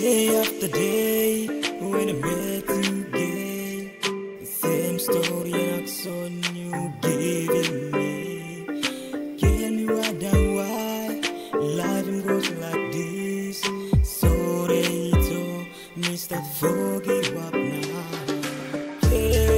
Day after day, when I met you again, the same story and action you giving me. Can you wonder why life goes like this. Sorry, to Mr. Foggy. Up Now. Yeah.